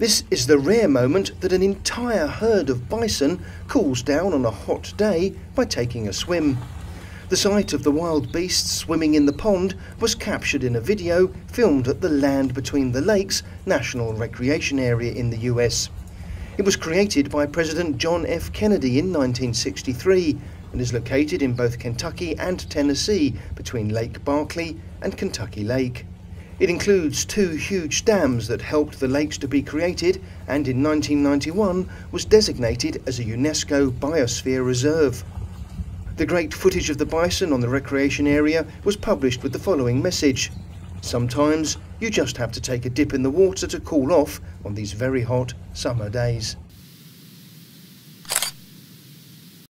This is the rare moment that an entire herd of bison cools down on a hot day by taking a swim. The sight of the wild beasts swimming in the pond was captured in a video filmed at the Land Between the Lakes National Recreation Area in the US. It was created by President John F. Kennedy in 1963 and is located in both Kentucky and Tennessee between Lake Barkley and Kentucky Lake. It includes two huge dams that helped the lakes to be created and in 1991 was designated as a UNESCO Biosphere Reserve. The great footage of the bison on the recreation area was published with the following message. Sometimes you just have to take a dip in the water to cool off on these very hot summer days.